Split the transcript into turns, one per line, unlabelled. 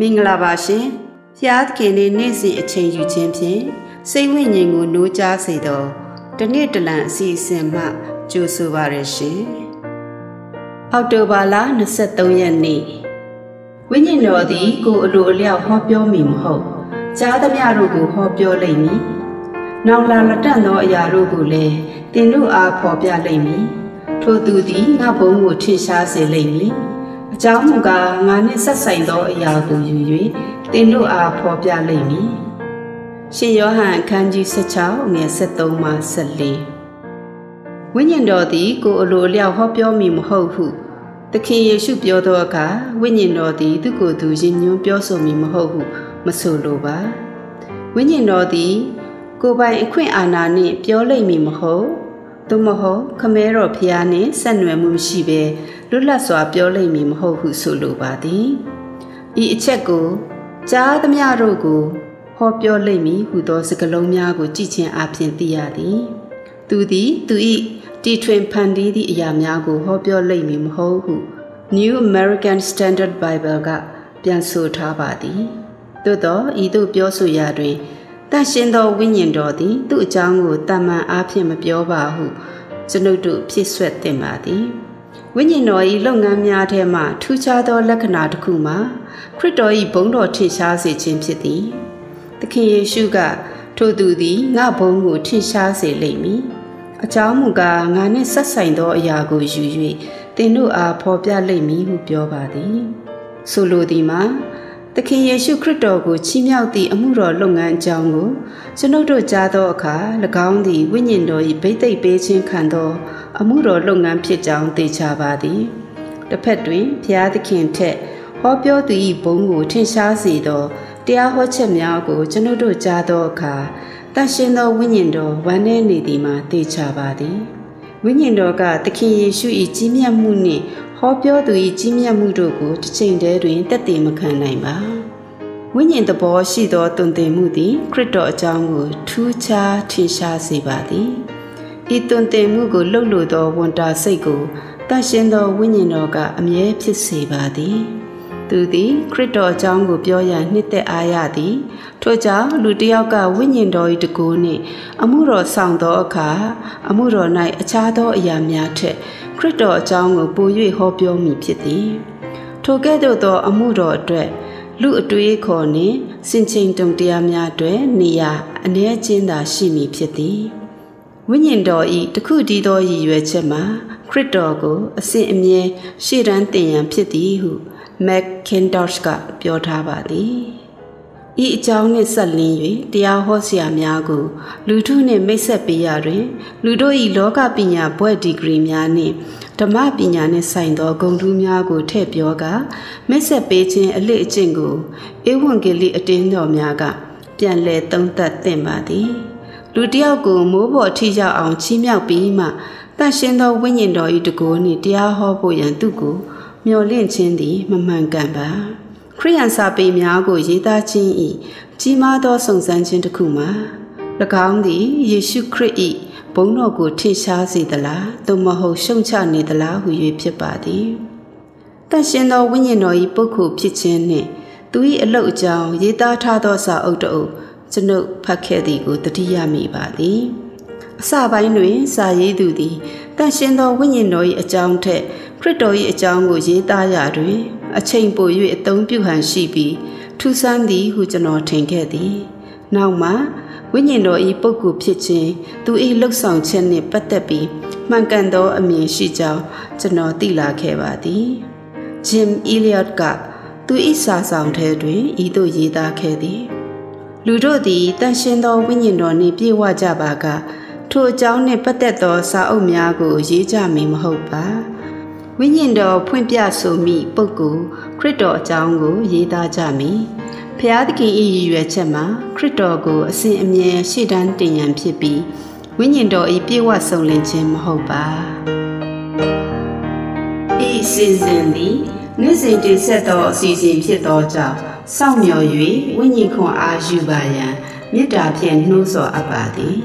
မင်္ဂလာပါရှင်ဖျားသခင်နေ့နေ့စဉ်အချိန်ယူခြင်းဖြင့်စိတ်ဝိညာဉ်ကိုနိုးကြားစေသောတနေ့တလံအစီအစဉ်မှကြိုဆိုပါရရှင်အောက်တိုဘာလ23ရက်နေ့ဝိညာဉ်တော်သည်ကိုအလိုအလျောက်ဟောပြောမည်မဟုတ်ကြားသမျှတို့ကိုဟောပြောလိမ့်မည်နောင်လာလက်တန့်သောအရာတို့ကိုလည်းသင်တို့အားဖော်ပြလိမ့်မည်ထိုသူသည်ငါဘုံကိုထင်ရှားစေလိမ့်မည် အကြောင်းမူကားငါနှင့်ဆက်ဆိုင်သောအရာကိုယူ၍သင်တို့အားဖော်ပြလိမ့်မည်ရှင်ယောဟန်အခန်းကြီး16ငယ်73မှ14ဝိညာဉ်တော်သည်ကိုအလိုအလျောက်ဟောပြောမည်မဟုတ်ဟုသခင်ယေရှုပြောသောအခါဝိညာဉ်တော်သည်သူကိုယ်သူယဉ်ညွန်းပြောဆိုမည်မဟုတ်ဟုမဆိုလိုပါဝိညာဉ်တော်သည်ကိုယ်ပိုင်အခွင့်အာဏာနှင့်ပြောလိမ့်မည်မဟုတ် သို့မဟုတ်ခမဲတော်ဖျားနှင့်ဆက်နွယ်မှုမရှိဘဲလွတ်လပ်စွာပြောလိမ့်မည်မဟုတ်ဟုဆိုလိုပါသည်ဤအချက်ကိုကြားသမျှတို့ကိုဟောပြောလိမ့်မည်ဟုသောစကားလုံးများကိုကြည်ချင်းအပြင်သိရသည်သူသည်သူ၏တီထွင်ဖန်တီးသည့်အရာများကိုဟောပြောလိမ့်မည်မဟုတ်ဟု New American Standard Bible ကပြန်ဆိုထားပါသည်သို့သောဤသို့ပြောဆိုရာတွင် တန်ရှင်သောဝိညာဉ်တော်သည် သူ့အကြောင်းကိုတမန်အားဖြင့်မပြောပါဟုကျွန်ုပ်တို့ဖြစ်ဆွက်တင်ပါသည်ဝိညာဉ်တော်၏လုပ်ငန်းများထဲမှထူးခြားသောလက္ခဏာတစ်ခုမှာခရစ်တော်၏ဘုန်းတော်ထင်ရှားစေခြင်းဖြစ်သည်သခင်ယေရှုကထိုသူသည်ငါဘုန်းကိုထင်ရှားစေလိမ့်မည်အကြောင်းမူကားငါနှင့်ဆက်ဆိုင်သောအရာကိုယူ၍သင်တို့အားဖော်ပြလိမ့်မည်ဟုပြောပါသည်ဆိုလိုသည်မှာ သခင်ယေရှုခရစ်တော်ကိုချီးမြှောက်သည့်အမှုတော်လုပ်ငန်းအကြောင်းကိုကျွန်ုပ်တို့ကြားသောအခါ၎င်းသည်ဝိညာဉ်တော်၏ဗိသိက်ပေးခြင်းခံသော အမှုတော်လုပ်ငန်းဖြစ်ကြောင်းသိချပါသည်တစ်ဖက်တွင်ဘုရားသခင်ထက်ဟောပြောသူ၏ဘုန်းကိုထင်ရှားစေသောတရားဟောချက်များကို ကျွန်ုပ်တို့ကြားသောအခါတန်ရှင်သောဝိညာဉ်တော်ဝမ်းနည်းနေသည်မှာသိချပါသည်ဝိညာဉ်တော်ကသခင်ယေရှု၏ကြီးမြတ်မှုနှင့်ဟော ပြောသူ၏ကြီးမြတ်မှုတို့ကိုတစ်ချိန်တည်းတွင်တက်တည်မခံနိုင်ပါဝိညာဉ်သဘောရှိသောတုန်တင်မှုသည် ခရစ်တော်အကြောင်းကိုထူးခြားထင်ရှားစေပါသည်ဤတုန်တင်မှုကိုလှုပ်လို့သောဝန်တာစိတ်ကိုတန်ရှင်သောဝိညာဉ်တော်ကအမြဲဖြစ်စေပါသည် သူသည်ခရစ်တော်အကြောင်းကိုပြောရန်နှစ်သက်အားရသည်ထို့ကြောင့်လူတစ်ယောက်ကဝိညာဉ်တော်၏တကူနှင့်အမှုတော်ဆောင်သောအခါအမှုတော်၌အခြားသောအရာများထက်ခရစ်တော်အကြောင်းကိုပို၍ဟောပြောမိဖြစ်သည်ထိုကဲ့သို့သော အမှုတော်အတွက်လူအတွေ့အခေါ်နှင့်စင်ချိန်တုံတရားများအတွက်နေရာအ ਨੇ ချင်းသာရှိမည်ဖြစ်သည် ဝိညာဉ်တော်ဤတခုတည်းသောရည်ရွယ်ချက်မှာခရစ်တော်ကို အစဉ်အမြဲရှေ့တန်းတင်ရန်ဖြစ်သည်ဟုမက်ကင်ဒေါ့ရှ်ကပြောထားပါသည်ဤအကြောင်းနှင့်ဆက်လင်း၍တရားဟောဆရာများကို လူထုနှင့်မိတ်ဆက်ပေးရတွင် လူတို့၏လောကပညာဘွဲ့ဒီဂရီများနှင့်ဓမ္မပညာနှင့်ဆိုင်သောဂုဏ်ထူးများကိုထည့်ပြောကာမိတ်ဆက်ပေးခြင်းအလေးအကျင့်ကိုဧဝံဂေလိအတင်းတော်များက ပြန်လည်သုံးသပ်သင့်ပါသည် လူတယောက်ကိုမိုးပေါ်ထိရောက်အောင်ချီးမြှောက်ပြီးမှတန်ရှင်သောဝိညာဉ်တော်၏တကူနှင့်တရားဟောဖို့ရန်သူကိုမျှော်လင့်ခြင်းသည်မမှန်ကန်ပါခရိယန်စာပေများကိုရေးသားခြင်း၏ကြီးမားသောစုံစမ်းခြင်းတစ်ခုမှာ၎င်းသည်ယေရှုခရစ်၏ဘုန်းတော်ကိုထင်ရှားစေသလားသို့မဟုတ်ရှုံချနေသလားဟု၍ဖြစ်ပါသည်တန်ရှင်သောဝိညာဉ်တော်၏ပုဂ္ဂိုလ်ဖြစ်ခြင်းနှင့်သူ၏အလုတ်အကြောင်းရေးသားထားသောစာအုပ်တအုပ် ကျွန်ုပ်ဖတ်ခဲ့သည်ကိုတတိယမိပါသည်အစပိုင်းတွင်စာရေးသူသည်တန်ရှင်သောဝိညာဉ်တော်၏အကြောင်းထက်ခရစ်တော်၏အကြောင်းကိုရေးသားရာတွင် အချိန်ပို၍အသုံးပြုဟန်ရှိပြီးထူးဆန်းသည်ဟုကျွန်တော်ထင်ခဲ့သည်နောက်မှဝိညာဉ်တော်၏ပုဂ္ဂိုလ်ဖြစ်ခြင်းသူ၏လှုပ်ဆောင်ခြင်းနှင့်ပတ်သက်ပြီးမှန်ကန်သောအမြင်ရှိကြောင်းကျွန်တော်သိလာခဲ့ပါသည်ဂျင်အီလီယတ်ကသူ၏စာဆောင်ထဲတွင်ဤသို့ရေးသားခဲ့သည် လူတို့သည်တန်ရှင်သောဝိညာဉ်တော်နှင့်ပြည့်ဝကြပါကထိုအကြောင်းနှင့်ပတ်သက်သောစာအုပ်များကိုရေးကြမည်မဟုတ်ပါဝိညာဉ်တော်ဖွင့်ပြဆိုမိပုဂ္ဂိုလ်ခရစ်တော်အကြောင်းကို ရေးသားကြမည်ဖျားသခင်၏ရည်ရွယ်ချက်မှာခရစ်တော်ကိုအစဉ်အမြဲရှေ့တန်းတင်ရန်ဖြစ်ပြီးဝိညာဉ်တော်၏ပြေဝဆုံလင်ခြင်းမဟုတ်ပါဤစီစဉ်သည်နေ့စဉ်တင်ဆက်သောအစီအစဉ်ဖြစ်သောကြောင့် စောင့်မျှော်၍ဝိညာဉ်ခွန်အားယူပါရန်မေတ္တာဖြင့်နှိုးဆော်အပ်ပါသည်